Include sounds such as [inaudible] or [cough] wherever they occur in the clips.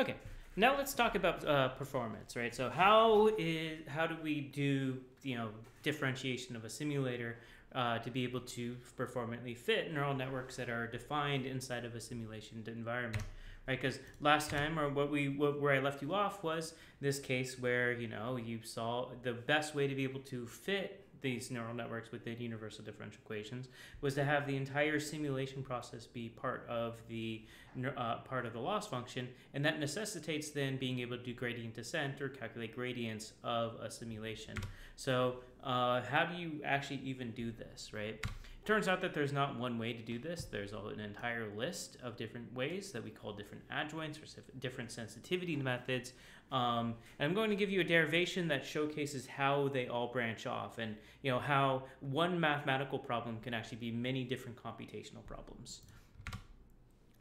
Okay, now let's talk about uh, performance, right? So how is how do we do you know differentiation of a simulator uh, to be able to performantly fit neural networks that are defined inside of a simulation environment? Right, because last time, or what we what, where I left you off was this case where you know you saw the best way to be able to fit these neural networks within universal differential equations was to have the entire simulation process be part of the uh, part of the loss function, and that necessitates then being able to do gradient descent or calculate gradients of a simulation. So uh, how do you actually even do this, right? Turns out that there's not one way to do this. There's an entire list of different ways that we call different adjoints or different sensitivity methods. Um, and I'm going to give you a derivation that showcases how they all branch off and you know how one mathematical problem can actually be many different computational problems.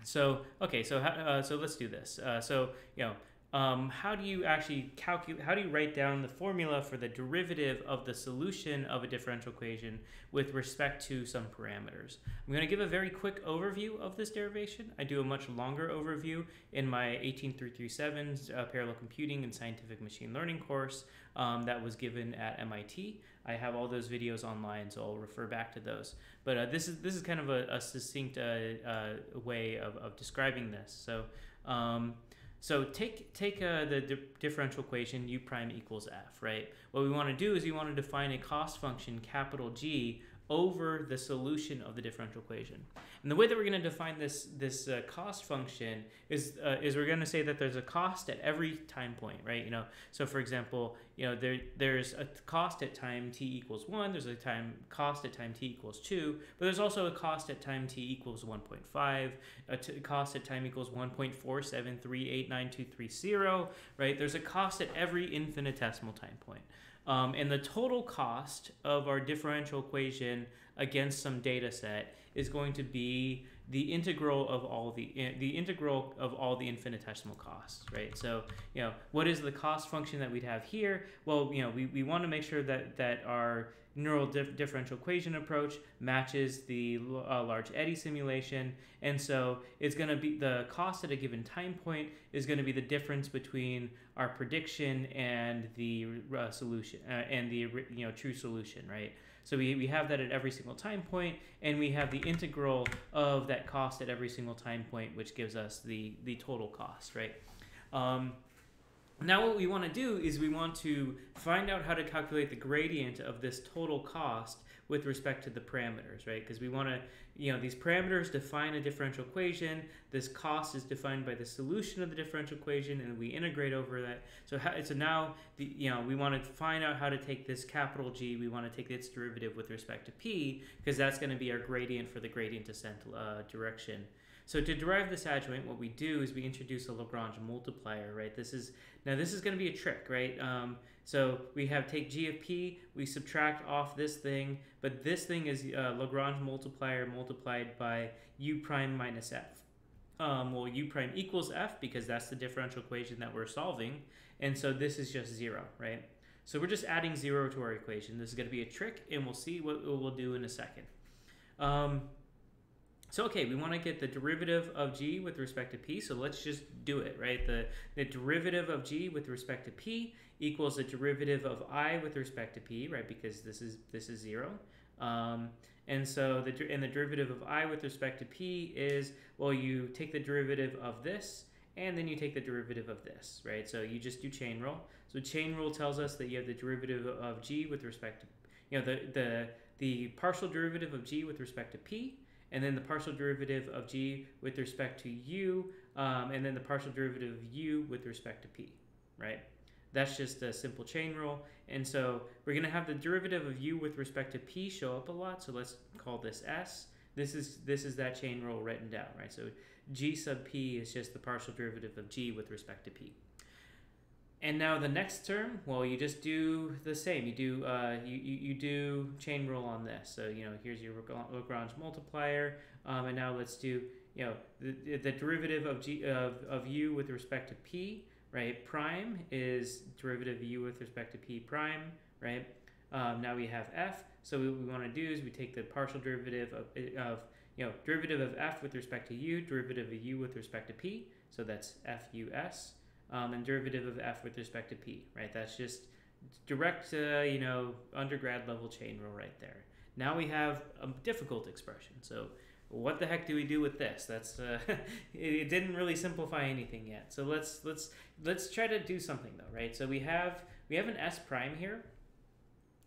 So okay, so uh, so let's do this. Uh, so you know um, how do you actually calculate, how do you write down the formula for the derivative of the solution of a differential equation with respect to some parameters? I'm going to give a very quick overview of this derivation. I do a much longer overview in my 18337 uh, parallel computing and scientific machine learning course um, that was given at MIT. I have all those videos online, so I'll refer back to those. But uh, this is this is kind of a, a succinct uh, uh way of, of describing this. So um, so take take uh, the di differential equation u prime equals f, right? What we want to do is we want to define a cost function, capital G, over the solution of the differential equation. And the way that we're going to define this this uh, cost function is uh, is we're going to say that there's a cost at every time point, right? You know, so for example, you know there there's a cost at time t equals one. There's a time cost at time t equals two, but there's also a cost at time t equals 1.5. A cost at time equals 1.47389230, right? There's a cost at every infinitesimal time point. Um, and the total cost of our differential equation against some data set is going to be the integral of all the the integral of all the infinitesimal costs, right? So, you know, what is the cost function that we'd have here? Well, you know, we, we want to make sure that that our neural dif differential equation approach matches the uh, large eddy simulation. And so it's going to be the cost at a given time point is going to be the difference between our prediction and the uh, solution uh, and the you know true solution, right? So we, we have that at every single time point, and we have the integral of that cost at every single time point, which gives us the, the total cost, right? Um, now what we want to do is we want to find out how to calculate the gradient of this total cost with respect to the parameters, right? Because we want to, you know, these parameters define a differential equation. This cost is defined by the solution of the differential equation, and we integrate over that. So, how, so now, the, you know, we want to find out how to take this capital G. We want to take its derivative with respect to p, because that's going to be our gradient for the gradient descent uh, direction. So to derive this adjoint, what we do is we introduce a Lagrange multiplier, right? This is now this is going to be a trick, right? Um, so we have take g of p, we subtract off this thing, but this thing is uh, Lagrange multiplier multiplied by u prime minus f. Um, well, u prime equals f because that's the differential equation that we're solving, and so this is just zero, right? So we're just adding zero to our equation. This is going to be a trick, and we'll see what we'll do in a second. Um, so okay, we want to get the derivative of g with respect to p, so let's just do it, right? The, the derivative of g with respect to p equals the derivative of i with respect to p, right? Because this is this is zero. Um, and so the and the derivative of i with respect to p is well, you take the derivative of this, and then you take the derivative of this, right? So you just do chain rule. So chain rule tells us that you have the derivative of g with respect to, you know, the the the partial derivative of g with respect to p and then the partial derivative of g with respect to u, um, and then the partial derivative of u with respect to p, right? That's just a simple chain rule. And so we're going to have the derivative of u with respect to p show up a lot. So let's call this s. This is this is that chain rule written down, right? So g sub p is just the partial derivative of g with respect to p. And now the next term, well, you just do the same. You do uh, you, you, you do chain rule on this. So you know here's your Lagrange multiplier, um, and now let's do you know the, the derivative of g of, of u with respect to p, right? Prime is derivative of u with respect to p prime, right? Um, now we have f. So what we want to do is we take the partial derivative of, of you know derivative of f with respect to u, derivative of u with respect to p, So that's FUS, um, and derivative of f with respect to p, right? That's just direct, uh, you know, undergrad level chain rule right there. Now we have a difficult expression. So what the heck do we do with this? That's uh, [laughs] it didn't really simplify anything yet. So let's let's let's try to do something though, right? So we have we have an s prime here.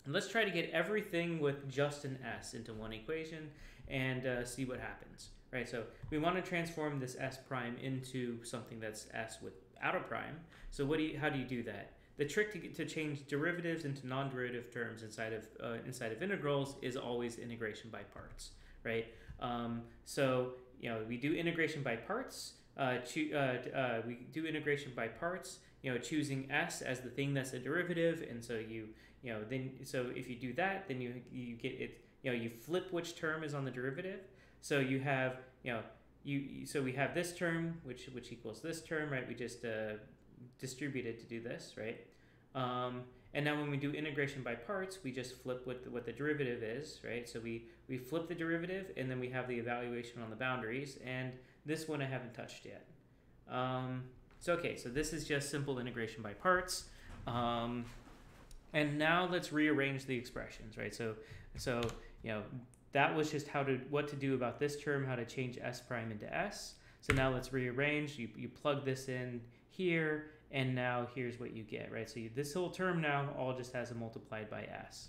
And let's try to get everything with just an s into one equation and uh, see what happens, right? So we want to transform this s prime into something that's s without of prime. So what do you, how do you do that? The trick to, get, to change derivatives into non-derivative terms inside of uh, inside of integrals is always integration by parts, right? Um, so you know we do integration by parts. Uh, uh, uh, we do integration by parts. You know, choosing s as the thing that's a derivative, and so you you know then so if you do that, then you you get it. You know, you flip which term is on the derivative. So you have you know you so we have this term which which equals this term, right? We just uh, distributed to do this, right? Um, and now when we do integration by parts, we just flip what the, what the derivative is, right? So we, we flip the derivative and then we have the evaluation on the boundaries. And this one I haven't touched yet. Um, so okay, so this is just simple integration by parts. Um, and now let's rearrange the expressions, right? So, so you know, that was just how to what to do about this term, how to change s prime into s. So now let's rearrange. You, you plug this in here, and now here's what you get, right? So you, this whole term now all just has a multiplied by s.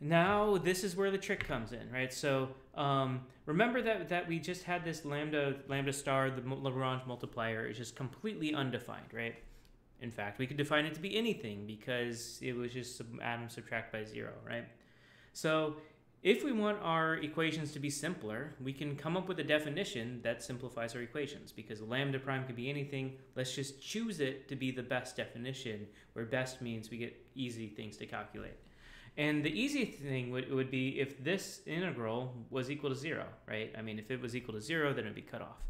Now this is where the trick comes in, right? So um, remember that that we just had this lambda lambda star, the Lagrange multiplier is just completely undefined, right? In fact, we could define it to be anything because it was just add and subtract by zero, right? So if we want our equations to be simpler, we can come up with a definition that simplifies our equations because lambda prime can be anything. Let's just choose it to be the best definition, where best means we get easy things to calculate. And the easy thing would, would be if this integral was equal to zero, right? I mean, if it was equal to zero, then it would be cut off.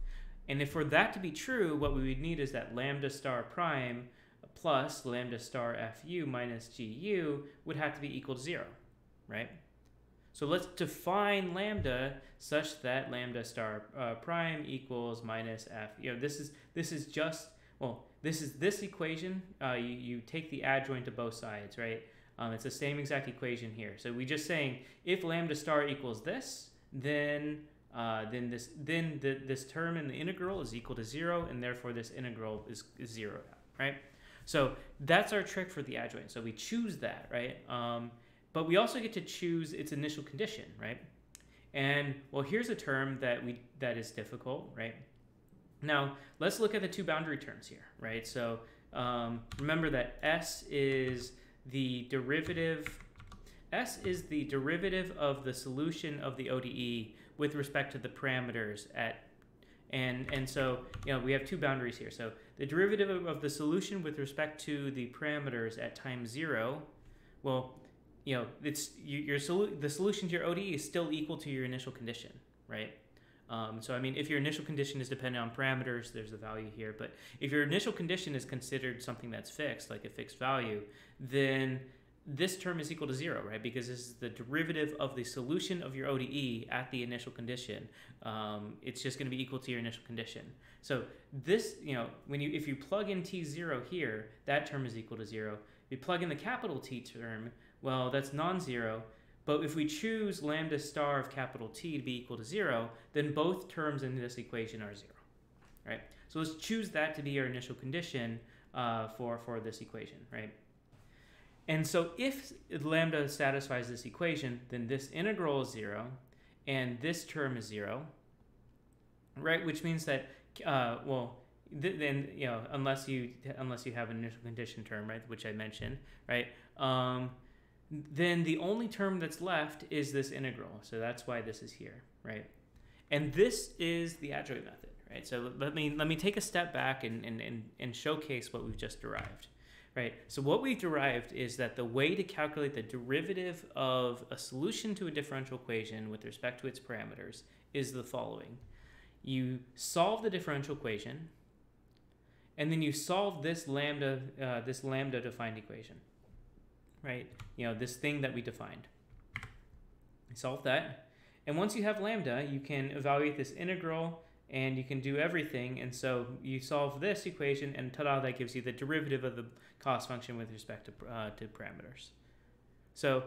And if for that to be true, what we would need is that lambda star prime plus lambda star fu minus gu would have to be equal to zero, right? So let's define lambda such that lambda star uh, prime equals minus f. You know, this is this is just well, this is this equation. Uh, you you take the adjoint to both sides, right? Um, it's the same exact equation here. So we're just saying if lambda star equals this, then uh, then this then the, this term in the integral is equal to zero, and therefore this integral is, is zero, right? So that's our trick for the adjoint. So we choose that, right? Um, but we also get to choose its initial condition, right? And well, here's a term that we that is difficult, right? Now let's look at the two boundary terms here, right? So um, remember that s is the derivative. S is the derivative of the solution of the ODE with respect to the parameters at and and so you know we have two boundaries here. So the derivative of the solution with respect to the parameters at time zero, well, you know, it's you, your solu- the solution to your ODE is still equal to your initial condition, right? Um, so I mean, if your initial condition is dependent on parameters, there's a value here. But if your initial condition is considered something that's fixed, like a fixed value, then this term is equal to zero, right? Because this is the derivative of the solution of your ODE at the initial condition. Um, it's just going to be equal to your initial condition. So this, you know, when you if you plug in t zero here, that term is equal to zero. If you plug in the capital T term, well, that's non-zero. But if we choose lambda star of capital T to be equal to zero, then both terms in this equation are zero, right? So let's choose that to be our initial condition uh, for, for this equation, right? And so if lambda satisfies this equation, then this integral is zero, and this term is zero, right? Which means that, uh, well, th then you know, unless you unless you have an initial condition term, right, which I mentioned, right? Um, then the only term that's left is this integral. So that's why this is here, right? And this is the adjoint method, right? So let me let me take a step back and, and, and, and showcase what we've just derived, right? So what we've derived is that the way to calculate the derivative of a solution to a differential equation with respect to its parameters is the following. You solve the differential equation, and then you solve this lambda, uh, this lambda defined equation right? You know, this thing that we defined. Solve that. And once you have lambda, you can evaluate this integral and you can do everything. And so you solve this equation, and ta-da, that gives you the derivative of the cost function with respect to, uh, to parameters. So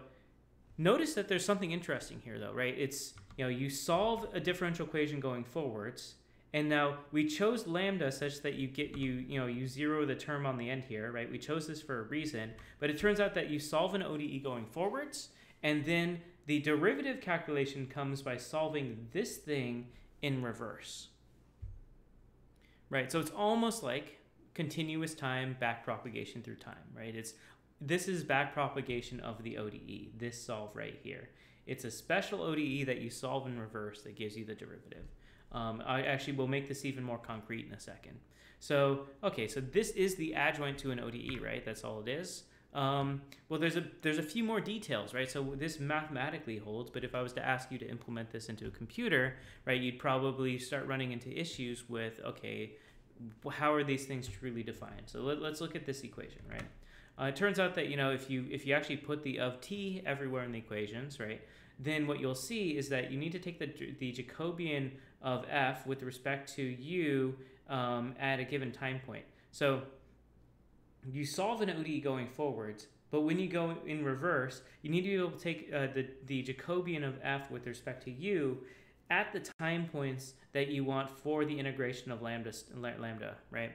notice that there's something interesting here, though, right? It's, you know, you solve a differential equation going forwards, and now we chose lambda such that you get you you know you zero the term on the end here, right? We chose this for a reason, but it turns out that you solve an ODE going forwards, and then the derivative calculation comes by solving this thing in reverse. Right, so it's almost like continuous time back propagation through time, right? It's this is back propagation of the ODE, this solve right here. It's a special ODE that you solve in reverse that gives you the derivative. Um, I actually will make this even more concrete in a second. So, okay, so this is the adjoint to an ODE, right? That's all it is. Um, well, there's a there's a few more details, right? So this mathematically holds, but if I was to ask you to implement this into a computer, right, you'd probably start running into issues with, okay, how are these things truly defined? So let, us look at this equation, right? Uh, it turns out that you know if you if you actually put the of t everywhere in the equations, right, then what you'll see is that you need to take the the Jacobian of f with respect to u um, at a given time point. So you solve an ODE going forwards, but when you go in reverse, you need to be able to take uh, the, the Jacobian of f with respect to u at the time points that you want for the integration of lambda, lambda right?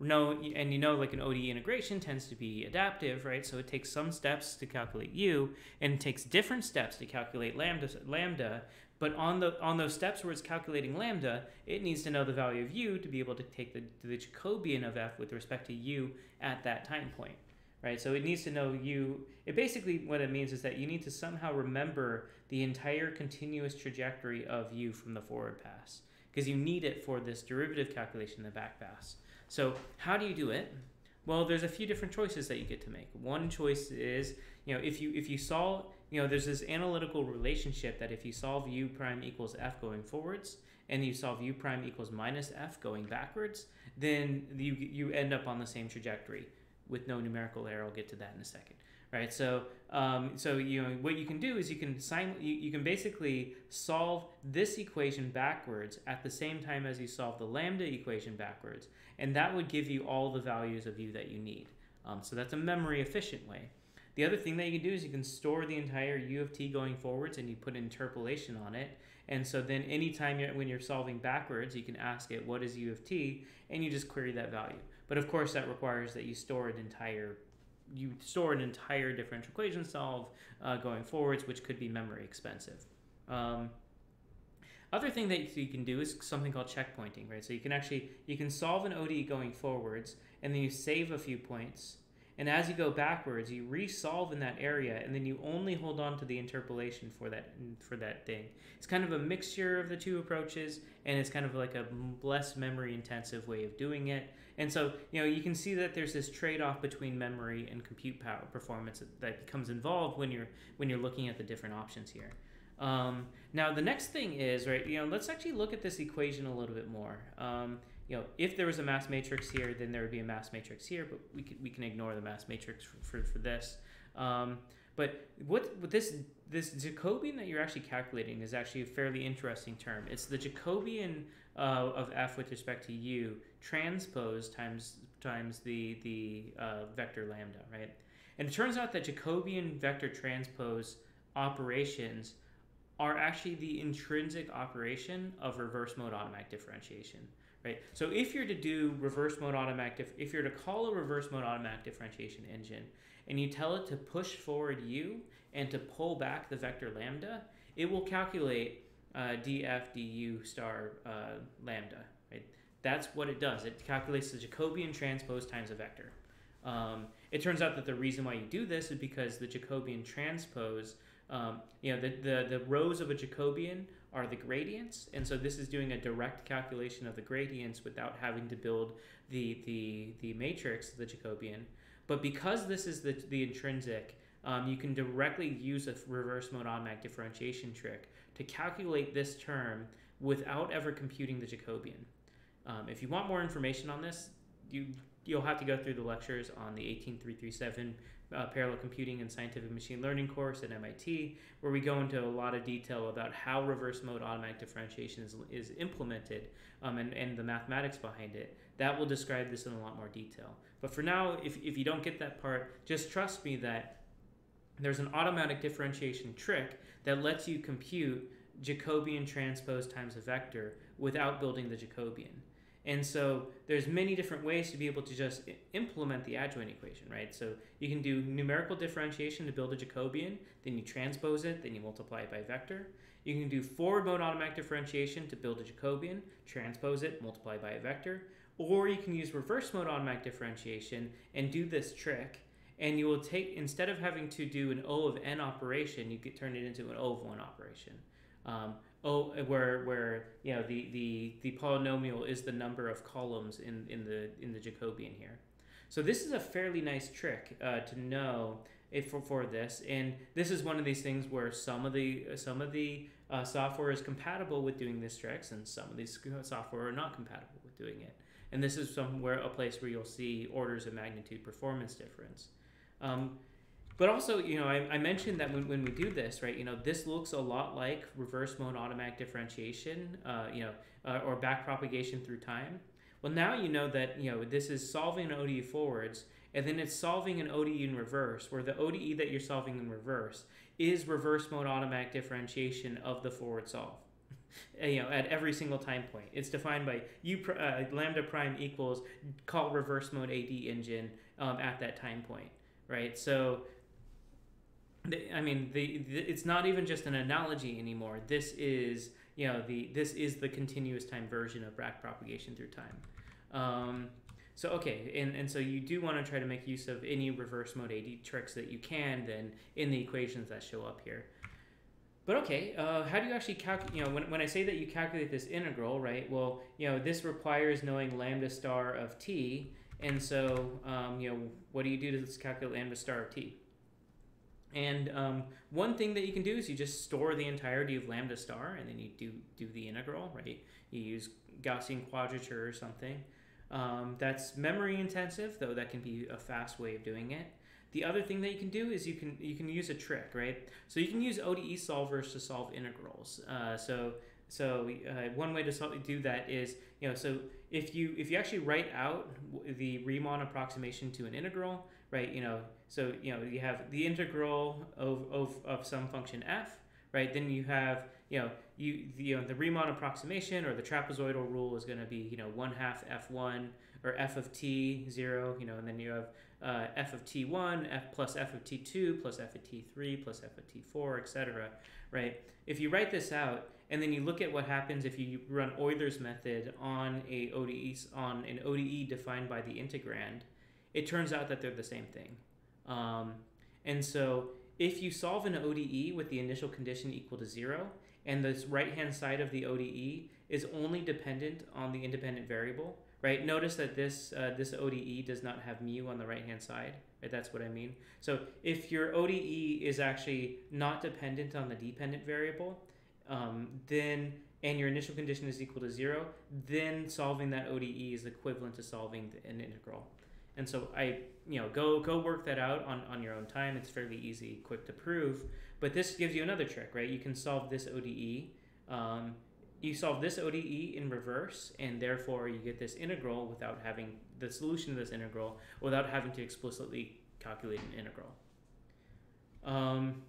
No, and you know, like an ODE integration tends to be adaptive, right? So it takes some steps to calculate u, and it takes different steps to calculate lambda, lambda but on the on those steps where it's calculating lambda, it needs to know the value of u to be able to take the, the Jacobian of f with respect to u at that time point, right? So it needs to know u. It basically what it means is that you need to somehow remember the entire continuous trajectory of u from the forward pass because you need it for this derivative calculation the back pass. So how do you do it? Well, there's a few different choices that you get to make. One choice is, you know, if you if you solve you know, there's this analytical relationship that if you solve u prime equals f going forwards and you solve u prime equals minus f going backwards, then you, you end up on the same trajectory with no numerical error. I'll get to that in a second. Right, so um, so you know what you can do is you can sign you, you can basically solve this equation backwards at the same time as you solve the lambda equation backwards, and that would give you all the values of u that you need. Um, so that's a memory efficient way. The other thing that you can do is you can store the entire U of t going forwards and you put interpolation on it. And so then anytime you're, when you're solving backwards, you can ask it, what is U of t? And you just query that value. But of course, that requires that you store an entire you store an entire differential equation solve uh, going forwards, which could be memory expensive. Um, other thing that you can do is something called checkpointing, right? So you can actually you can solve an ODE going forwards, and then you save a few points, and as you go backwards, you resolve in that area, and then you only hold on to the interpolation for that for that thing. It's kind of a mixture of the two approaches, and it's kind of like a less memory intensive way of doing it. And so, you know, you can see that there's this trade-off between memory and compute power performance that becomes involved when you're when you're looking at the different options here. Um, now, the next thing is right. You know, let's actually look at this equation a little bit more. Um, you know, if there was a mass matrix here, then there would be a mass matrix here, but we can, we can ignore the mass matrix for, for, for this. Um, but what, what this this Jacobian that you're actually calculating is actually a fairly interesting term. It's the Jacobian uh, of f with respect to u transpose times times the the uh, vector lambda, right? And it turns out that Jacobian vector transpose operations are actually the intrinsic operation of reverse mode automatic differentiation right? So if you're to do reverse mode automatic, if you're to call a reverse mode automatic differentiation engine and you tell it to push forward u and to pull back the vector lambda, it will calculate uh, df du star uh, lambda, right? That's what it does. It calculates the Jacobian transpose times a vector. Um, it turns out that the reason why you do this is because the Jacobian transpose, um, you know, the, the, the rows of a Jacobian are the gradients. And so this is doing a direct calculation of the gradients without having to build the, the, the matrix, the Jacobian. But because this is the, the intrinsic, um, you can directly use a reverse mode automatic differentiation trick to calculate this term without ever computing the Jacobian. Um, if you want more information on this, you you'll have to go through the lectures on the 18337 uh, parallel computing and scientific machine learning course at MIT, where we go into a lot of detail about how reverse mode automatic differentiation is, is implemented um, and, and the mathematics behind it. That will describe this in a lot more detail. But for now, if, if you don't get that part, just trust me that there's an automatic differentiation trick that lets you compute Jacobian transpose times a vector without building the Jacobian. And so there's many different ways to be able to just implement the adjoint equation, right? So you can do numerical differentiation to build a Jacobian, then you transpose it, then you multiply it by vector. You can do forward mode automatic differentiation to build a Jacobian, transpose it, multiply by a vector. Or you can use reverse mode automatic differentiation and do this trick and you will take instead of having to do an O of n operation, you could turn it into an O of one operation. Um, o where where you know the, the the polynomial is the number of columns in in the in the Jacobian here. So this is a fairly nice trick uh, to know if for, for this, and this is one of these things where some of the some of the uh, software is compatible with doing these tricks, and some of these software are not compatible with doing it. And this is somewhere a place where you'll see orders of magnitude performance difference. Um, but also, you know, I, I mentioned that when, when we do this, right, you know, this looks a lot like reverse mode automatic differentiation, uh, you know, uh, or back propagation through time. Well, now you know that, you know, this is solving an ODE forwards, and then it's solving an ODE in reverse, where the ODE that you're solving in reverse is reverse mode automatic differentiation of the forward solve. [laughs] you know, at every single time point. It's defined by u uh, lambda prime equals call reverse mode AD engine um, at that time point right? So, I mean, the, the, it's not even just an analogy anymore. This is you know the this is the continuous time version of back propagation through time. Um, so okay, and, and so you do want to try to make use of any reverse mode AD tricks that you can then in the equations that show up here. But okay, uh, how do you actually calculate, you know, when, when I say that you calculate this integral, right, well, you know, this requires knowing lambda star of t, and so, um, you know, what do you do to calculate lambda star of t? And um, one thing that you can do is you just store the entirety of lambda star, and then you do do the integral, right? You use Gaussian quadrature or something. Um, that's memory intensive, though that can be a fast way of doing it. The other thing that you can do is you can you can use a trick, right? So you can use ODE solvers to solve integrals. Uh, so so uh, one way to solve, do that is you know so if you if you actually write out the Riemann approximation to an integral, right? You know, so you know you have the integral of, of, of some function f, right? Then you have you know you the, you know the Riemann approximation or the trapezoidal rule is going to be you know one half f1 or f of t zero, you know, and then you have uh, f of t1, f plus f of t2 plus f of t3 plus f of t4, etc. Right? If you write this out and then you look at what happens if you run Euler's method on a ODE on an ODE defined by the integrand. It turns out that they're the same thing. Um, and so if you solve an ODE with the initial condition equal to zero, and the right hand side of the ODE is only dependent on the independent variable, right? Notice that this uh, this ODE does not have mu on the right hand side, right? That's what I mean. So if your ODE is actually not dependent on the dependent variable, um, then and your initial condition is equal to zero, then solving that ODE is equivalent to solving an integral. And so I, you know, go go work that out on, on your own time. It's fairly easy, quick to prove. But this gives you another trick, right? You can solve this ODE. Um, you solve this ODE in reverse, and therefore you get this integral without having the solution to this integral without having to explicitly calculate an integral. Um,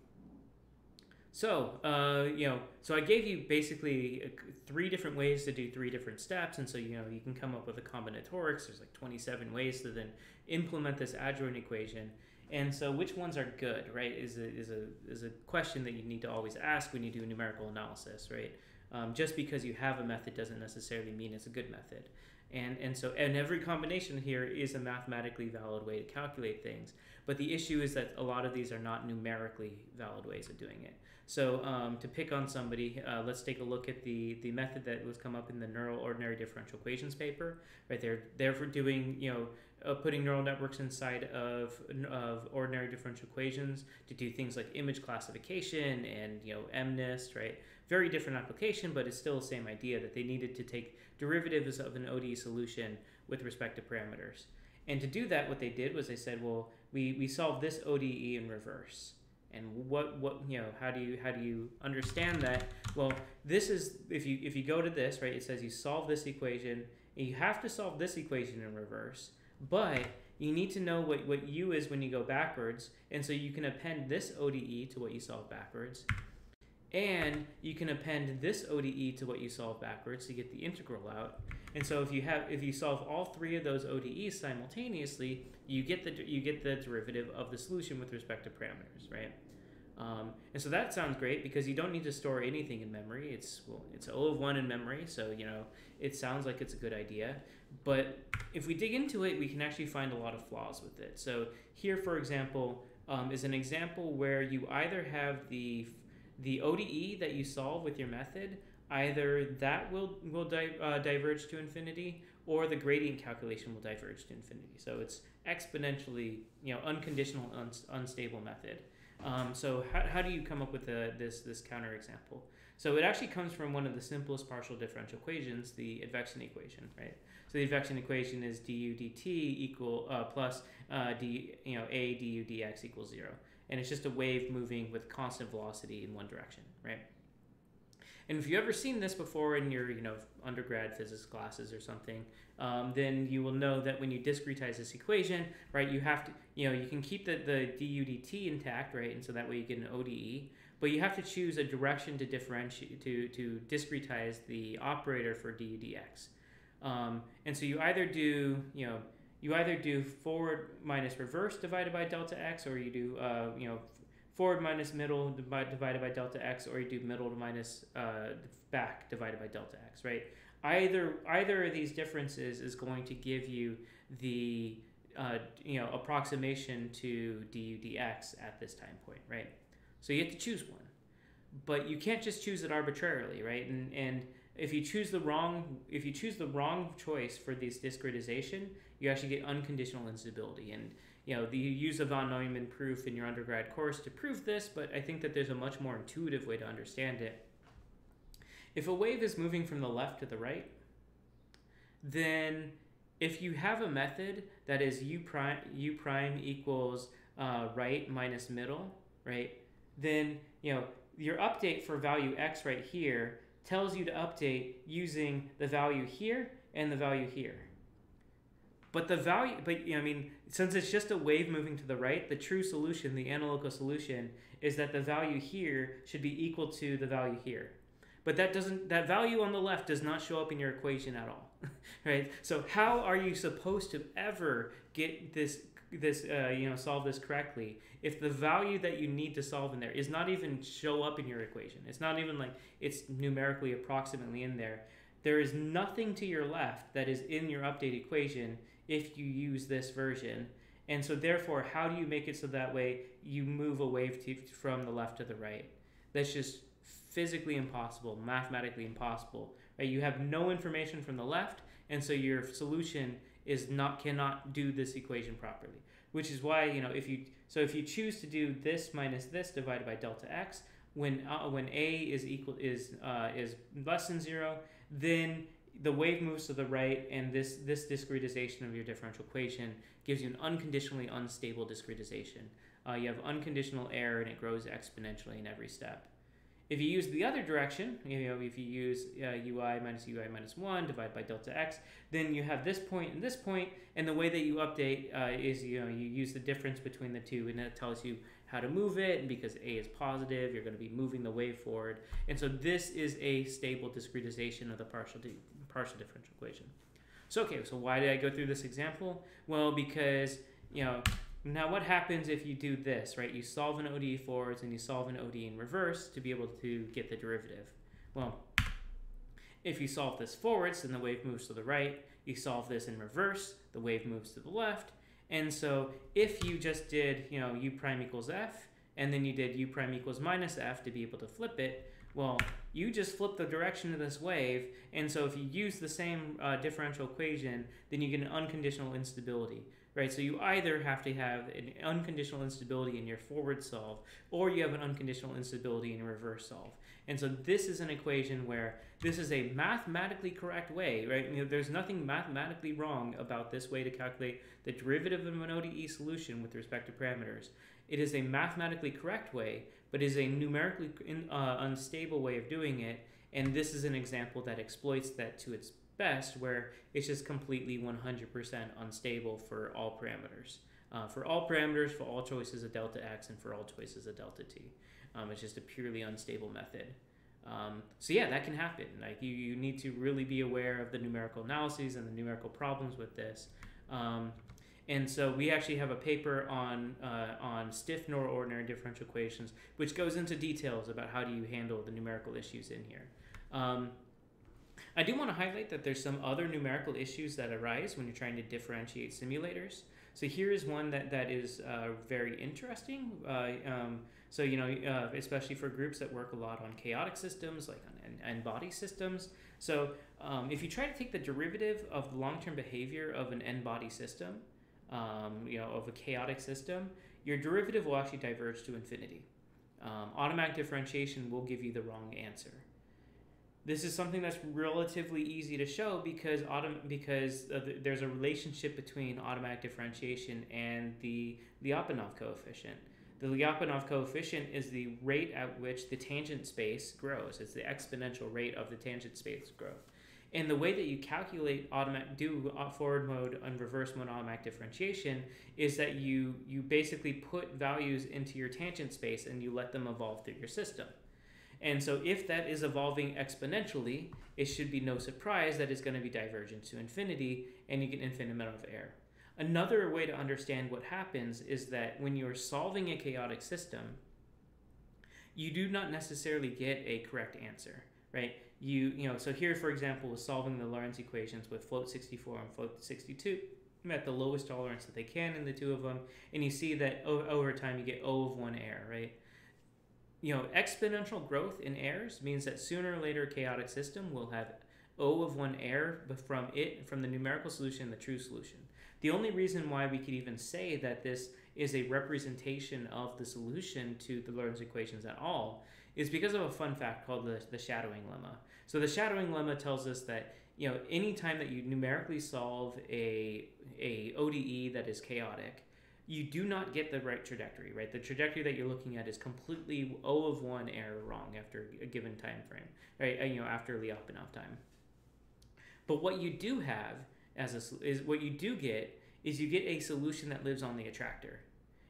so, uh, you know, so I gave you basically uh, three different ways to do three different steps. And so, you know, you can come up with a combinatorics. There's like 27 ways to then implement this adjoint equation. And so which ones are good, right, is a, is a, is a question that you need to always ask when you do numerical analysis, right? Um, just because you have a method doesn't necessarily mean it's a good method. And, and so, and every combination here is a mathematically valid way to calculate things. But the issue is that a lot of these are not numerically valid ways of doing it. So um, to pick on somebody, uh, let's take a look at the the method that was come up in the neural ordinary differential equations paper. Right there, they're for doing you know uh, putting neural networks inside of of ordinary differential equations to do things like image classification and you know MNIST. Right, very different application, but it's still the same idea that they needed to take derivatives of an ODE solution with respect to parameters. And to do that, what they did was they said, well, we, we solved this ODE in reverse. And what, what you know how do you how do you understand that? Well, this is if you if you go to this right, it says you solve this equation. You have to solve this equation in reverse, but you need to know what, what u is when you go backwards, and so you can append this ODE to what you solve backwards, and you can append this ODE to what you solve backwards to get the integral out. And so if you have if you solve all three of those ODEs simultaneously, you get the you get the derivative of the solution with respect to parameters, right? Um, and so that sounds great because you don't need to store anything in memory. It's well, it's O of one in memory, so you know it sounds like it's a good idea. But if we dig into it, we can actually find a lot of flaws with it. So here, for example, um, is an example where you either have the the ODE that you solve with your method, either that will will di uh, diverge to infinity, or the gradient calculation will diverge to infinity. So it's exponentially, you know, unconditional, un unstable method. Um, so how, how do you come up with the, this this counterexample? So it actually comes from one of the simplest partial differential equations, the advection equation, right? So the advection equation is du dt equal uh, plus uh, d you know a du dx equals zero, and it's just a wave moving with constant velocity in one direction, right? And if you've ever seen this before in your, you know, undergrad physics classes or something, um, then you will know that when you discretize this equation, right, you have to, you know, you can keep the, the du dt intact, right, and so that way you get an ODE, but you have to choose a direction to differentiate, to, to discretize the operator for du dx. Um, and so you either do, you know, you either do forward minus reverse divided by delta x, or you do, uh, you know, forward minus middle divided by delta x, or you do middle minus uh, back divided by delta x, right? Either either of these differences is going to give you the uh, you know approximation to du dx at this time point, right? So you have to choose one, but you can't just choose it arbitrarily, right? And and if you choose the wrong if you choose the wrong choice for this discretization, you actually get unconditional instability and you know, you use a von Neumann proof in your undergrad course to prove this, but I think that there's a much more intuitive way to understand it. If a wave is moving from the left to the right, then if you have a method that is u prime u prime equals uh, right minus middle, right? Then you know your update for value x right here tells you to update using the value here and the value here. But the value, but you know, I mean, since it's just a wave moving to the right, the true solution, the analytical solution, is that the value here should be equal to the value here. But that doesn't, that value on the left does not show up in your equation at all, [laughs] right? So how are you supposed to ever get this, this, uh, you know, solve this correctly if the value that you need to solve in there is not even show up in your equation? It's not even like it's numerically approximately in there. There is nothing to your left that is in your update equation if you use this version. And so therefore, how do you make it so that way you move a wave to, from the left to the right? That's just physically impossible, mathematically impossible. Right? You have no information from the left, and so your solution is not cannot do this equation properly. Which is why you know if you so if you choose to do this minus this divided by delta x, when uh, when a is equal is uh, is less than zero, then the wave moves to the right, and this, this discretization of your differential equation gives you an unconditionally unstable discretization. Uh, you have unconditional error, and it grows exponentially in every step. If you use the other direction, you know, if you use uh, ui minus ui minus 1 divided by delta x, then you have this point and this point, and the way that you update uh, is, you know, you use the difference between the two, and it tells you how to move it, and because a is positive, you're going to be moving the wave forward. And so this is a stable discretization of the partial partial differential equation. So, okay, so why did I go through this example? Well, because, you know, now what happens if you do this, right? You solve an ODE forwards and you solve an ODE in reverse to be able to get the derivative. Well, if you solve this forwards, then the wave moves to the right. You solve this in reverse, the wave moves to the left. And so if you just did, you know, u prime equals f, and then you did u prime equals minus f to be able to flip it, well, you just flip the direction of this wave, and so if you use the same uh, differential equation, then you get an unconditional instability. Right? So you either have to have an unconditional instability in your forward solve, or you have an unconditional instability in your reverse solve. And so this is an equation where this is a mathematically correct way, right? You know, there's nothing mathematically wrong about this way to calculate the derivative of an ODE solution with respect to parameters. It is a mathematically correct way, but is a numerically in, uh, unstable way of doing it. And this is an example that exploits that to its best, where it's just completely 100% unstable for all parameters. Uh, for all parameters, for all choices of delta x, and for all choices of delta t. Um, it's just a purely unstable method. Um, so yeah, that can happen. Like you, you need to really be aware of the numerical analyses and the numerical problems with this. Um, and so we actually have a paper on uh, on stiff nor ordinary differential equations, which goes into details about how do you handle the numerical issues in here. Um, I do want to highlight that there's some other numerical issues that arise when you're trying to differentiate simulators. So here is one that, that is uh, very interesting. Uh, um, so, you know, uh, especially for groups that work a lot on chaotic systems, like on n-body systems. So, um, if you try to take the derivative of the long-term behavior of an n-body system, um, you know, of a chaotic system, your derivative will actually diverge to infinity. Um, automatic differentiation will give you the wrong answer. This is something that's relatively easy to show because autom- because the, there's a relationship between automatic differentiation and the Lyapunov coefficient. The Lyapunov coefficient is the rate at which the tangent space grows. It's the exponential rate of the tangent space growth. And the way that you calculate automatic do forward mode and reverse mode automatic differentiation is that you you basically put values into your tangent space and you let them evolve through your system. And so if that is evolving exponentially, it should be no surprise that it's going to be divergent to infinity and you get infinite amount of error. Another way to understand what happens is that when you're solving a chaotic system, you do not necessarily get a correct answer, right? You, you know, so here, for example, was solving the Lorenz equations with float 64 and float 62 at the lowest tolerance that they can in the two of them, and you see that over time you get O of one error, right? You know, exponential growth in errors means that sooner or later a chaotic system will have O of one error from it, from the numerical solution, the true solution. The only reason why we could even say that this is a representation of the solution to the Lorenz equations at all is because of a fun fact called the, the shadowing lemma. So the shadowing lemma tells us that you know any time that you numerically solve a, a ODE that is chaotic, you do not get the right trajectory, right? The trajectory that you're looking at is completely O of one error wrong after a given time frame, right? Uh, you know, after Lyapunov time. But what you do have as a, is what you do get is you get a solution that lives on the attractor.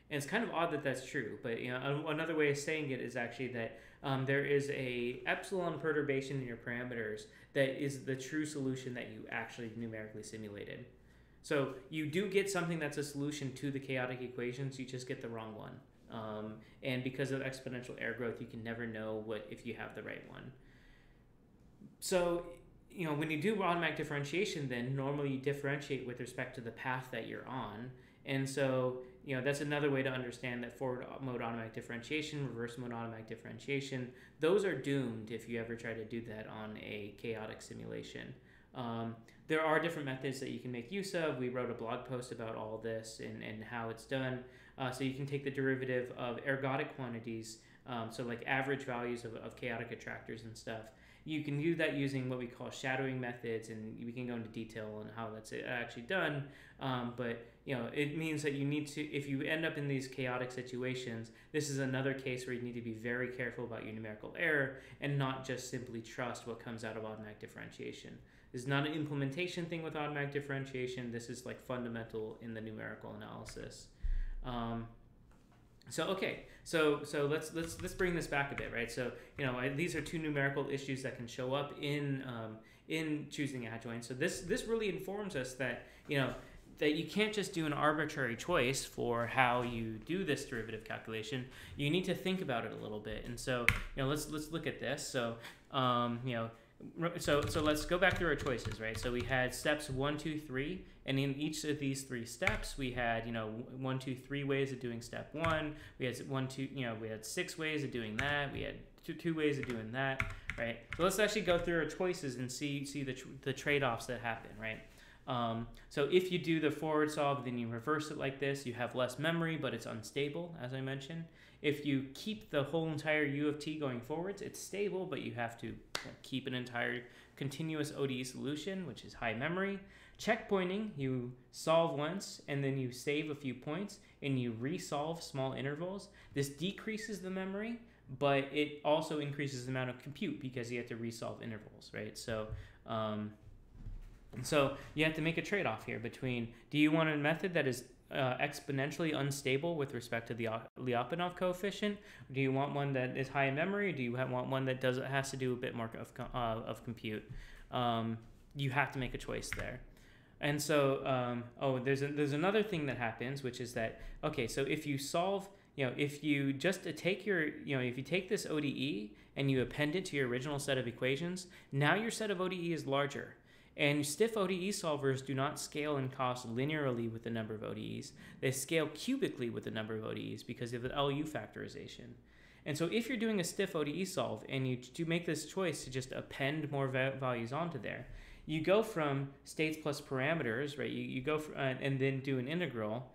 And it's kind of odd that that's true, but you know another way of saying it is actually that um, there is a epsilon perturbation in your parameters that is the true solution that you actually numerically simulated. So you do get something that's a solution to the chaotic equations, you just get the wrong one. Um, and because of exponential error growth, you can never know what if you have the right one. So you know, when you do automatic differentiation, then normally you differentiate with respect to the path that you're on. And so, you know, that's another way to understand that forward mode automatic differentiation, reverse mode automatic differentiation, those are doomed if you ever try to do that on a chaotic simulation. Um, there are different methods that you can make use of. We wrote a blog post about all this and, and how it's done. Uh, so you can take the derivative of ergodic quantities, um, so like average values of, of chaotic attractors and stuff, you can do that using what we call shadowing methods, and we can go into detail on how that's actually done. Um, but you know, it means that you need to, if you end up in these chaotic situations, this is another case where you need to be very careful about your numerical error and not just simply trust what comes out of automatic differentiation. Is not an implementation thing with automatic differentiation. This is like fundamental in the numerical analysis. Um, so okay, so so let's let's let's bring this back a bit, right? So you know these are two numerical issues that can show up in um, in choosing adjoint. So this this really informs us that you know that you can't just do an arbitrary choice for how you do this derivative calculation. You need to think about it a little bit. And so you know let's let's look at this. So um, you know so so let's go back through our choices, right? So we had steps one, two, three, and in each of these three steps, we had you know one, two, three ways of doing step one. We had one, two, you know, we had six ways of doing that. We had two, two ways of doing that, right? So let's actually go through our choices and see see the the trade offs that happen, right? Um, so if you do the forward solve, then you reverse it like this, you have less memory, but it's unstable, as I mentioned. If you keep the whole entire U of t going forwards, it's stable, but you have to keep an entire continuous ODE solution, which is high memory. Checkpointing, you solve once and then you save a few points and you resolve small intervals. This decreases the memory, but it also increases the amount of compute because you have to resolve intervals, right? So, um, so you have to make a trade-off here between do you want a method that is uh, exponentially unstable with respect to the Lyapunov coefficient? do you want one that is high in memory? Or do you want one that does has to do a bit more of, uh, of compute? Um, you have to make a choice there. And so, um, oh, there's a, there's another thing that happens, which is that okay, so if you solve, you know, if you just take your, you know, if you take this ODE and you append it to your original set of equations, now your set of ODE is larger. And stiff ODE solvers do not scale in cost linearly with the number of ODEs. They scale cubically with the number of ODEs because of the LU factorization. And so if you're doing a stiff ODE solve and you do make this choice to just append more va values onto there, you go from states plus parameters, right? You, you go uh, and then do an integral.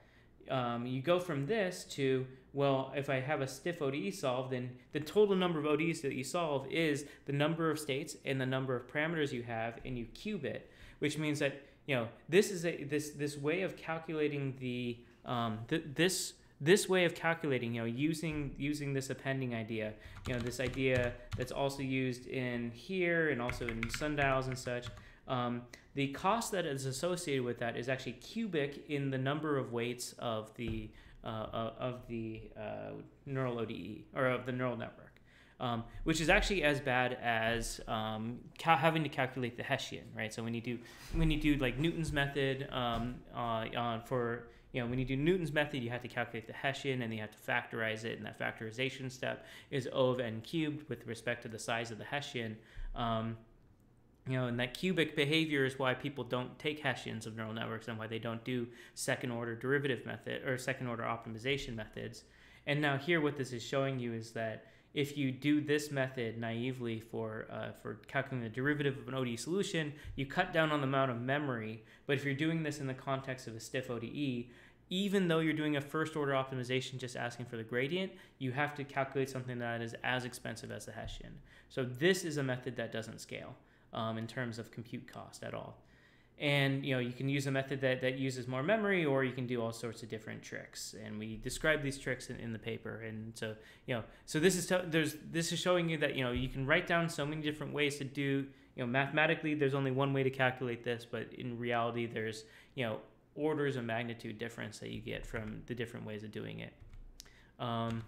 Um, you go from this to well, if I have a stiff ODE solve, then the total number of ODEs that you solve is the number of states and the number of parameters you have, and you cube it, which means that you know this is a this this way of calculating the um, th- this this way of calculating, you know, using using this appending idea, you know, this idea that's also used in here and also in sundials and such. Um, the cost that is associated with that is actually cubic in the number of weights of the uh, of the uh, neural ODE or of the neural network, um, which is actually as bad as um, having to calculate the Hessian, right? So when you do when you do like Newton's method um, uh, for you know when you do Newton's method, you have to calculate the Hessian and you have to factorize it, and that factorization step is O of n cubed with respect to the size of the Hessian. Um, you know, and that cubic behavior is why people don't take Hessians of neural networks and why they don't do second order derivative method or second order optimization methods. And now here, what this is showing you is that if you do this method naively for uh, for calculating the derivative of an ODE solution, you cut down on the amount of memory. But if you're doing this in the context of a stiff ODE, even though you're doing a first order optimization just asking for the gradient, you have to calculate something that is as expensive as the Hessian. So this is a method that doesn't scale um, in terms of compute cost at all. And you know you can use a method that, that uses more memory, or you can do all sorts of different tricks. And we describe these tricks in, in the paper. And so you know, so this is there's this is showing you that you know you can write down so many different ways to do. You know, mathematically, there's only one way to calculate this, but in reality, there's you know orders of magnitude difference that you get from the different ways of doing it. Um,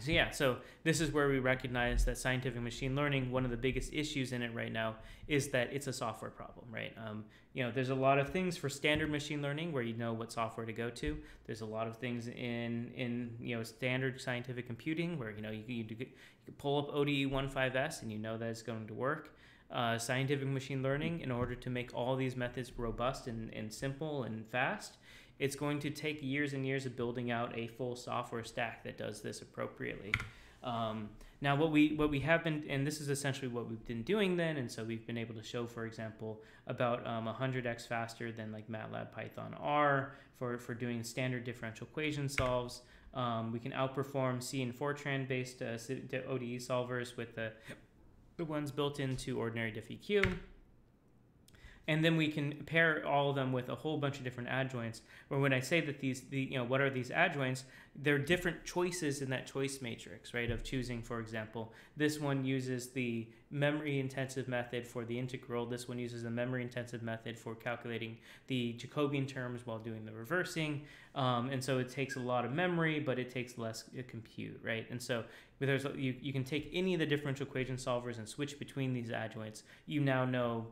so yeah, so this is where we recognize that scientific machine learning, one of the biggest issues in it right now is that it's a software problem, right? Um, you know, there's a lot of things for standard machine learning where you know what software to go to. There's a lot of things in in you know standard scientific computing where you know you, you, you can pull up ode15s and you know that it's going to work. Uh, scientific machine learning, in order to make all these methods robust and, and simple and fast, it's going to take years and years of building out a full software stack that does this appropriately. Um, now, what we what we have been, and this is essentially what we've been doing then, and so we've been able to show, for example, about um, 100x faster than like MATLAB, Python, R for for doing standard differential equation solves. Um, we can outperform C and Fortran based uh, ODE solvers with the the ones built into OrdinaryDiffEq and then we can pair all of them with a whole bunch of different adjoints. Where when i say that these the you know what are these adjoints they're different choices in that choice matrix right of choosing for example this one uses the memory intensive method for the integral this one uses the memory intensive method for calculating the jacobian terms while doing the reversing. Um, and so it takes a lot of memory but it takes less uh, compute right? And so there's you, you can take any of the differential equation solvers and switch between these adjoints. You now know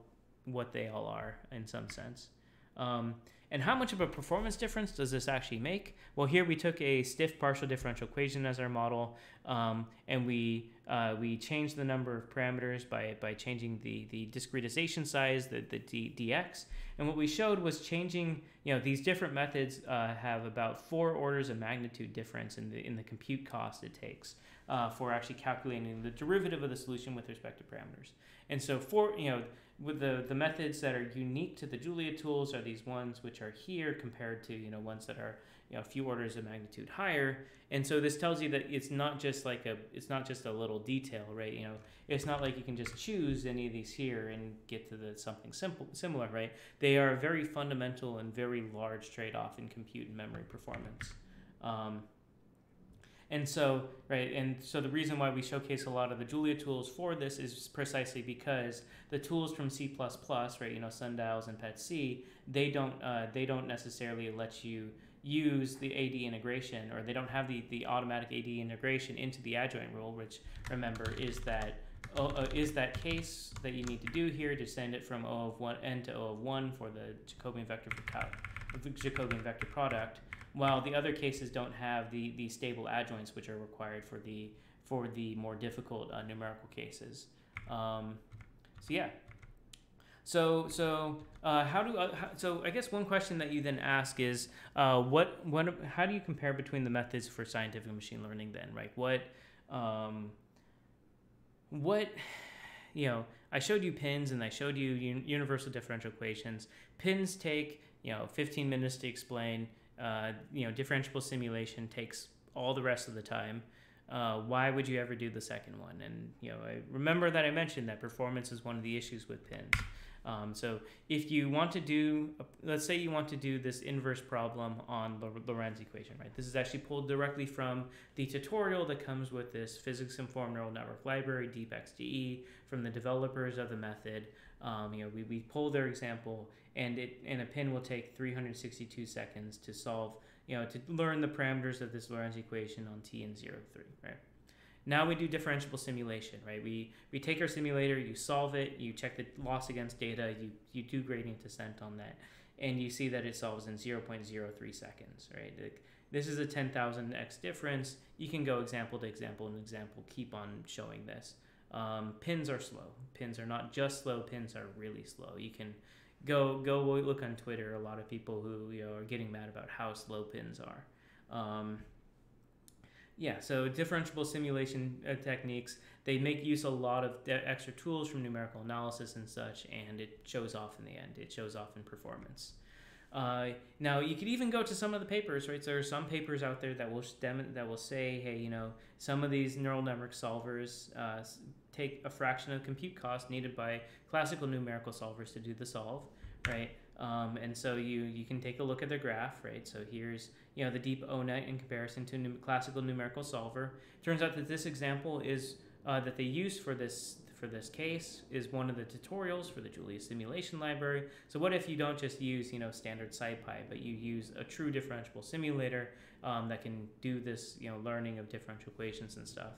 what they all are in some sense. Um, and how much of a performance difference does this actually make? Well, here we took a stiff partial differential equation as our model, um, and we uh, we changed the number of parameters by, by changing the, the discretization size, the, the D, dx. And what we showed was changing, you know, these different methods uh, have about four orders of magnitude difference in the, in the compute cost it takes uh, for actually calculating the derivative of the solution with respect to parameters. And so for, you know, with the the methods that are unique to the Julia tools are these ones which are here compared to you know ones that are you know a few orders of magnitude higher. And so this tells you that it's not just like a it's not just a little detail right? You know it's not like you can just choose any of these here and get to the something simple similar right? They are a very fundamental and very large trade-off in compute and memory performance. Um, and so, right, and so the reason why we showcase a lot of the Julia tools for this is precisely because the tools from C++, right, you know, Sundials and PETSc, they don't, uh, they don't necessarily let you use the AD integration, or they don't have the, the automatic AD integration into the adjoint rule, which remember is that uh, uh, is that case that you need to do here to send it from O of one n to O of one for the Jacobian vector for Jacobian vector product while the other cases don't have the, the stable adjoints which are required for the for the more difficult uh, numerical cases. Um, so yeah. So so uh, how do uh, how, so I guess one question that you then ask is uh, what what how do you compare between the methods for scientific machine learning then right what um, what you know I showed you PINNs and I showed you un- universal differential equations PINNs take you know 15 minutes to explain uh, you know, differentiable simulation takes all the rest of the time. Uh, why would you ever do the second one? And you know, I remember that I mentioned that performance is one of the issues with PINNs. Um, so if you want to do, let's say you want to do this inverse problem on the Lorenz equation, right? This is actually pulled directly from the tutorial that comes with this physics-informed neural network library, DeepXDE, from the developers of the method. Um, you know, we, we pull their example and it and a PINN will take 362 seconds to solve, you know, to learn the parameters of this Lorenz equation on t and 0, 3, right? Now we do differentiable simulation, right? We we take our simulator, you solve it, you check the loss against data, you you do gradient descent on that, and you see that it solves in 0.03 seconds, right? Like, this is a 10,000x difference. You can go example to example and example, keep on showing this. Um, PINNs are slow. PINNs are not just slow. PINNs are really slow. You can go go look on Twitter. A lot of people who you know are getting mad about how slow PINNs are. Um, yeah, so differentiable simulation uh, techniques they make use a lot of extra tools from numerical analysis and such, and it shows off in the end. It shows off in performance. Uh, now you could even go to some of the papers, right? So there are some papers out there that will that will say, hey, you know, some of these neural network solvers uh, take a fraction of compute cost needed by classical numerical solvers to do the solve, right? Um, and so you you can take a look at the graph, right? So here's you know the DeepONet in comparison to num- classical numerical solver. Turns out that this example is uh, that they use for this for this case is one of the tutorials for the Julia simulation library. So what if you don't just use you know standard SciPy, but you use a true differentiable simulator um, that can do this you know learning of differential equations and stuff.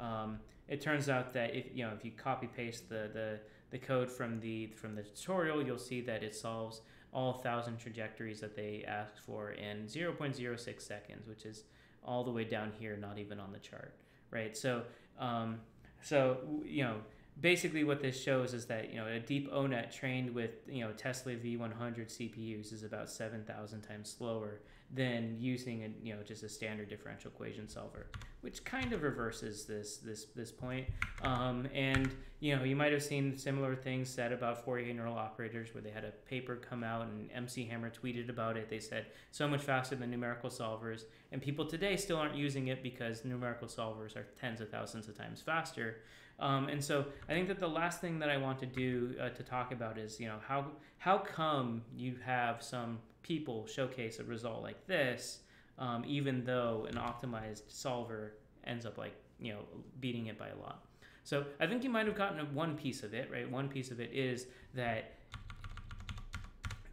Um, it turns out that if you know if you copy paste the, the the code from the from the tutorial, you'll see that it solves all thousand trajectories that they asked for in 0.06 seconds, which is all the way down here, not even on the chart, right? So um, so you know basically what this shows is that you know a DeepONet trained with you know Tesla V100 CPUs is about 7,000 times slower than using a you know just a standard differential equation solver, which kind of reverses this this this point. Um, and you know you might have seen similar things said about Fourier neural operators, where they had a paper come out and MC Hammer tweeted about it. They said so much faster than numerical solvers, and people today still aren't using it because numerical solvers are tens of thousands of times faster. Um, and so I think that the last thing that I want to do uh, to talk about is, you know, how how come you have some people showcase a result like this, um, even though an optimized solver ends up like you know beating it by a lot. So I think you might have gotten one piece of it, right? One piece of it is that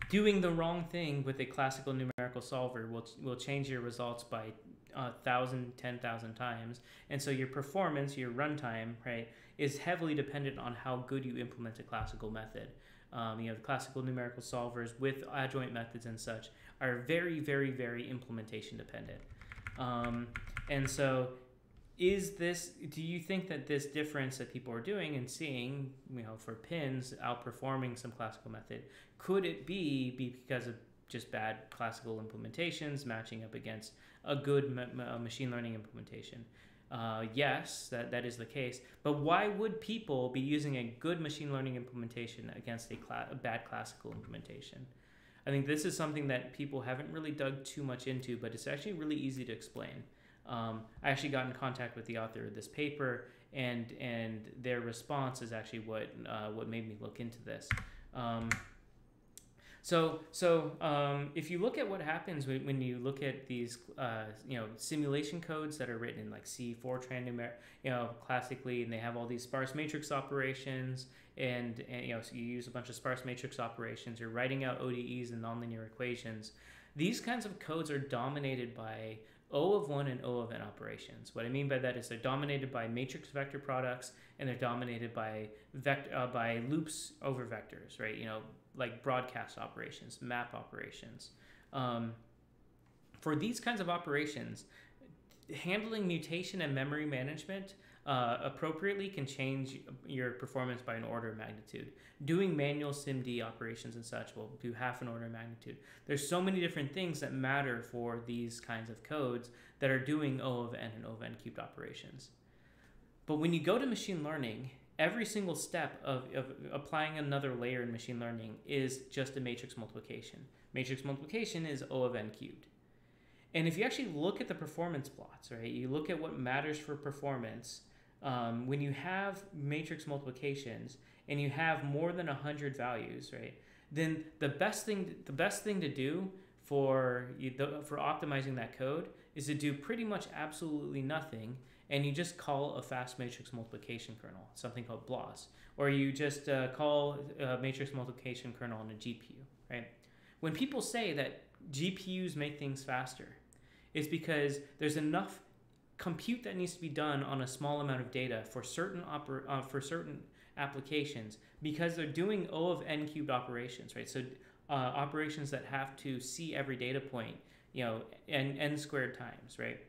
doing the wrong thing with a classical numerical solver will, will change your results by a thousand, ten thousand times. And so your performance, your runtime, right, is heavily dependent on how good you implement a classical method. Um, you know, the classical numerical solvers with adjoint methods and such are very, very, very implementation dependent. Um, and so is this do you think that this difference that people are doing and seeing you know for PINNs outperforming some classical method could it be, be because of just bad classical implementations matching up against a good ma- machine learning implementation Uh, yes, that, that is the case. But why would people be using a good machine learning implementation against a, a bad classical implementation? I think this is something that people haven't really dug too much into, but it's actually really easy to explain. Um, I actually got in contact with the author of this paper, and and their response is actually what uh, what made me look into this. Um, so, so um, if you look at what happens when, when you look at these, uh, you know, simulation codes that are written in like C, Fortran, numer- you know, classically, and they have all these sparse matrix operations, and, and you know, so you use a bunch of sparse matrix operations. You're writing out ODEs and nonlinear equations. These kinds of codes are dominated by O of 1 and O of n operations. What I mean by that is they're dominated by matrix vector products and they're dominated by vect- uh, by loops over vectors, right? You know, like broadcast operations, map operations. Um, for these kinds of operations, handling mutation and memory management uh, appropriately can change your performance by an order of magnitude. Doing manual SIMD operations and such will do half an order of magnitude. There's so many different things that matter for these kinds of codes that are doing O of n and O of n cubed operations. But when you go to machine learning, every single step of, of applying another layer in machine learning is just a matrix multiplication. Matrix multiplication is O of n cubed. And if you actually look at the performance plots, right, you look at what matters for performance, um, when you have matrix multiplications and you have more than 100 values, right, then the best thing, the best thing to do for, for optimizing that code is to do pretty much absolutely nothing and you just call a fast matrix multiplication kernel, something called BLAS, or you just uh, call a matrix multiplication kernel on a GPU, right? When people say that GPUs make things faster, it's because there's enough compute that needs to be done on a small amount of data for certain oper- uh, for certain applications because they're doing O of n cubed operations, right? So uh, operations that have to see every data point, you know, n, n squared times, right?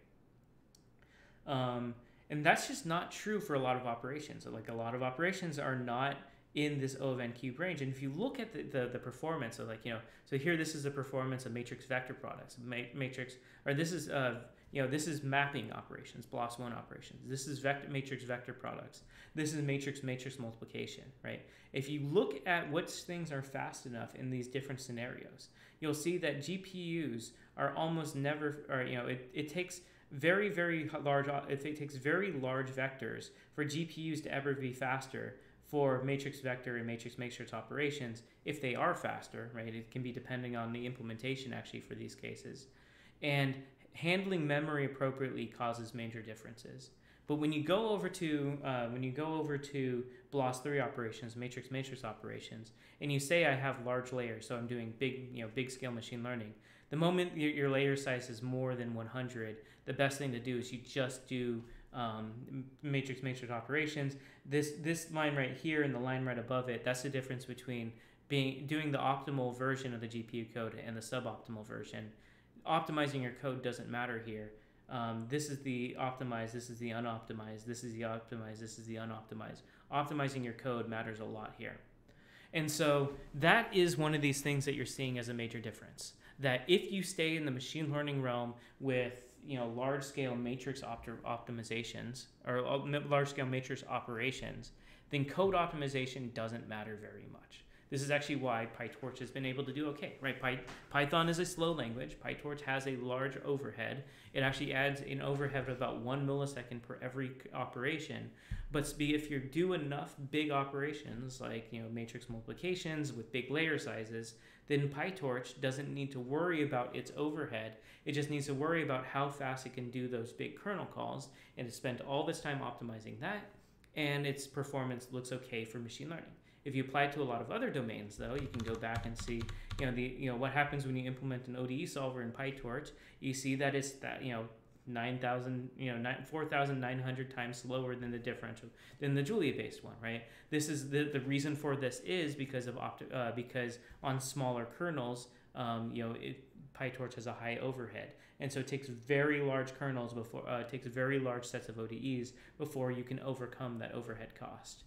Um, and that's just not true for a lot of operations. Like a lot of operations are not in this O of n cube range. And if you look at the, the, the performance of like, you know, so here this is the performance of matrix vector products, ma- matrix, or this is, uh, you know, this is mapping operations, BLAS1 operations. This is vector, matrix vector products. This is matrix matrix multiplication, right? If you look at which things are fast enough in these different scenarios, you'll see that GPUs are almost never, or, you know, it, it takes very, very large, if it takes very large vectors for GPUs to ever be faster for matrix vector and matrix matrix operations, if they are faster, right? It can be depending on the implementation actually for these cases. And handling memory appropriately causes major differences. But when you go over to uh, when you go over to BLAS3 operations, matrix matrix operations, and you say I have large layers, so I'm doing big you know big scale machine learning. The moment your, your layer size is more than 100, the best thing to do is you just do um, matrix matrix operations. This this line right here and the line right above it, that's the difference between being doing the optimal version of the GPU code and the suboptimal version. Optimizing your code doesn't matter here. Um, this is the optimized, this is the unoptimized, this is the optimized, this is the unoptimized. Optimizing your code matters a lot here. And so that is one of these things that you're seeing as a major difference. That if you stay in the machine learning realm with you know large scale matrix opt- optimizations or uh, large scale matrix operations, then code optimization doesn't matter very much. This is actually why PyTorch has been able to do okay, right? Py- Python is a slow language. PyTorch has a large overhead. It actually adds an overhead of about one millisecond per every operation. But if you do enough big operations, like you know matrix multiplications with big layer sizes, then PyTorch doesn't need to worry about its overhead. It just needs to worry about how fast it can do those big kernel calls, and it spent all this time optimizing that, and its performance looks okay for machine learning. If you apply it to a lot of other domains, though, you can go back and see, you know, the you know what happens when you implement an ODE solver in PyTorch. You see that it's that you know 9,000, you know, 4,900 times slower than the differential, than the Julia-based one, right? This is the, the reason for this is because of opt- uh, because on smaller kernels, um, you know, it, PyTorch has a high overhead, and so it takes very large kernels before uh, it takes very large sets of ODEs before you can overcome that overhead cost.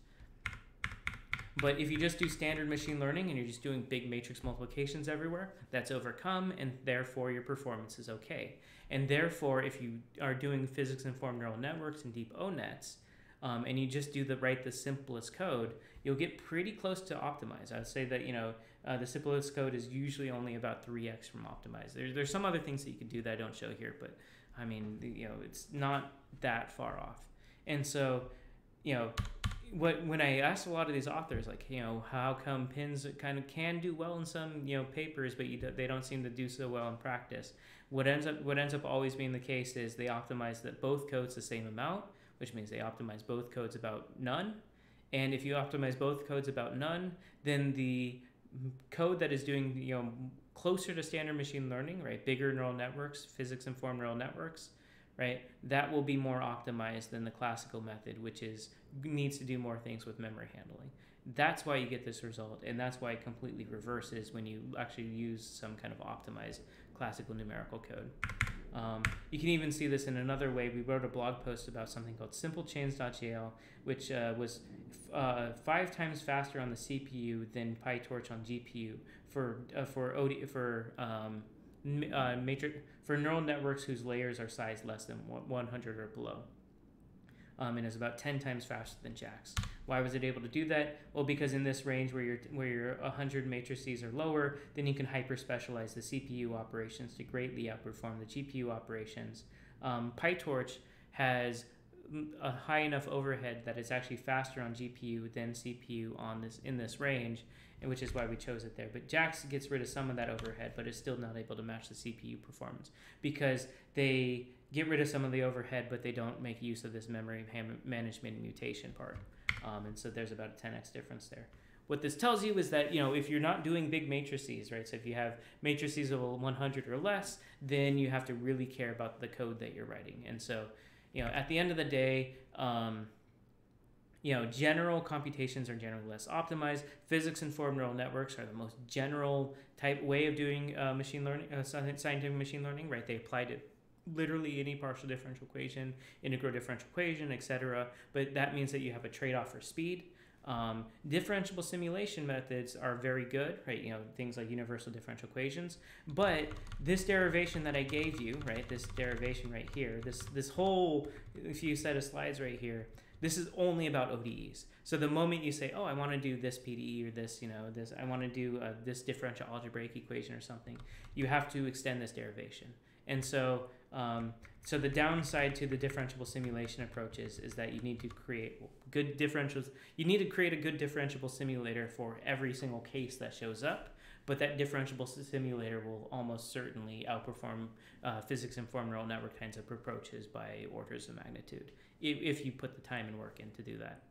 But if you just do standard machine learning and you're just doing big matrix multiplications everywhere, that's overcome, and therefore your performance is okay. And therefore, if you are doing physics informed neural networks and DeepONets, um, and you just do the write the simplest code, you'll get pretty close to optimize. I'd say that you know uh, the simplest code is usually only about three x from optimize. There's there's some other things that you can do that I don't show here, but I mean you know it's not that far off. And so, you know, what when I asked a lot of these authors, like you know, how come PINNs kind of can do well in some you know papers, but you do, they don't seem to do so well in practice. What ends up what ends up always being the case is they optimize that both codes the same amount, which means they optimize both codes about none. And if you optimize both codes about none, then the code that is doing you know closer to standard machine learning, right, bigger neural networks, physics informed neural networks, right, that will be more optimized than the classical method, which is needs to do more things with memory handling. That's why you get this result, and that's why it completely reverses when you actually use some kind of optimized classical numerical code. Um, you can even see this in another way. We wrote a blog post about something called simplechains.jl, which uh, was uh, five times faster on the CPU than PyTorch on GPU for uh, for OD, for um, uh, matrix for neural networks whose layers are sized less than 100 or below um, and is about 10 times faster than JAX. Why was it able to do that? Well, because in this range where you're where your 100 matrices are lower, then you can hyper specialize the CPU operations to greatly outperform the GPU operations. Um, PyTorch has a high enough overhead that it's actually faster on GPU than CPU on this in this range, and which is why we chose it there. But JAX gets rid of some of that overhead, but is still not able to match the CPU performance because they get rid of some of the overhead, but they don't make use of this memory management mutation part. Um, and so there's about a 10x difference there. What this tells you is that you know if you're not doing big matrices, right? So if you have matrices of 100 or less, then you have to really care about the code that you're writing. And so, you know, at the end of the day, um, you know, general computations are generally less optimized. Physics informed neural networks are the most general type way of doing uh, machine learning, uh, scientific machine learning, right? They apply to literally any partial differential equation, integral differential equation, etc. But that means that you have a trade-off for speed. Um, differentiable simulation methods are very good, right? You know, things like universal differential equations. But this derivation that I gave you, right, this derivation right here, this this whole few set of slides right here, this is only about ODEs. So the moment you say, oh, I want to do this PDE or this, you know, this, I want to do uh, this differential algebraic equation or something, you have to extend this derivation. And so um, so the downside to the differentiable simulation approaches is that you need to create good differentials. You need to create a good differentiable simulator for every single case that shows up, but that differentiable simulator will almost certainly outperform uh, physics-informed neural network kinds of approaches by orders of magnitude if, if you put the time and work in to do that.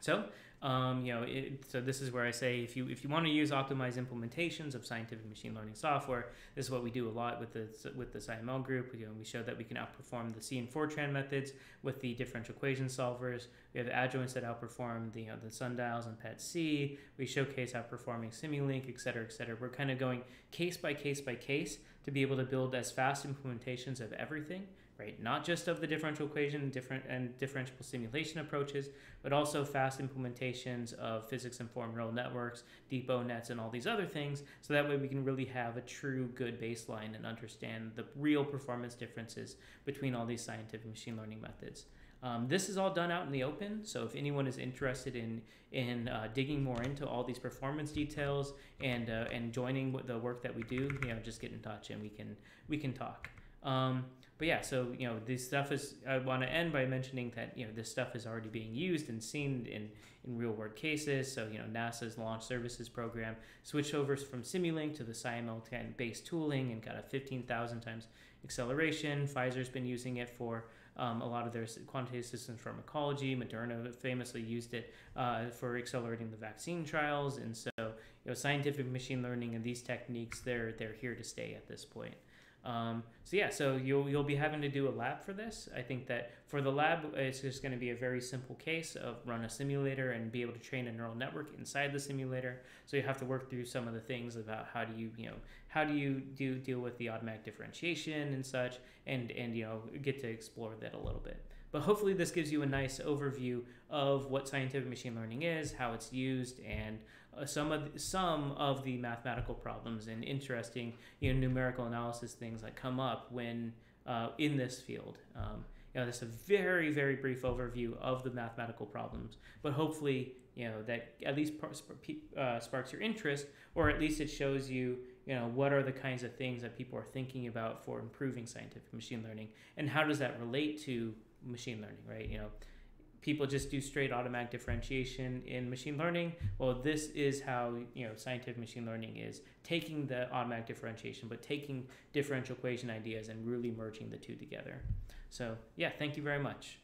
So um, you know, it, so this is where I say if you if you want to use optimized implementations of scientific machine learning software, this is what we do a lot with the with the SciML group. We, you know, we show that we can outperform the C and Fortran methods with the differential equation solvers. We have adjoints that outperform the you know, the sundials and PETSc. We showcase outperforming Simulink, et cetera, et cetera. We're kind of going case by case by case to be able to build as fast implementations of everything right? Not just of the differential equation different and differentiable simulation approaches, but also fast implementations of physics-informed neural networks, deep nets, and all these other things. So that way we can really have a true good baseline and understand the real performance differences between all these scientific machine learning methods. Um, this is all done out in the open, so if anyone is interested in in uh, digging more into all these performance details and uh, and joining the work that we do, you know, just get in touch and we can we can talk. Um, but yeah, so you know, this stuff is. I want to end by mentioning that you know this stuff is already being used and seen in in real world cases. So you know, NASA's Launch Services Program switched over from Simulink to the SciML based tooling and got a fifteen thousand times acceleration. Pfizer's been using it for um, a lot of their quantitative systems pharmacology. Moderna famously used it uh, for accelerating the vaccine trials, and so you know, scientific machine learning and these techniques they're they're here to stay at this point. Um, so yeah, so you'll you'll be having to do a lab for this. I think that for the lab, it's just going to be a very simple case of run a simulator and be able to train a neural network inside the simulator. So you have to work through some of the things about how do you you know how do you do deal with the automatic differentiation and such, and and you know get to explore that a little bit. but hopefully this gives you a nice overview of what scientific machine learning is, how it's used, and uh, some of the, some of the mathematical problems and interesting you know numerical analysis things that come up when uh, in this field. Um, you know, that's a very very brief overview of the mathematical problems, but hopefully you know that at least uh, sparks your interest, or at least it shows you you know what are the kinds of things that people are thinking about for improving scientific machine learning, and how does that relate to machine learning, right? You know people just do straight automatic differentiation in machine learning. Well, this is how you know scientific machine learning is taking the automatic differentiation, but taking differential equation ideas and really merging the two together. So yeah, thank you very much.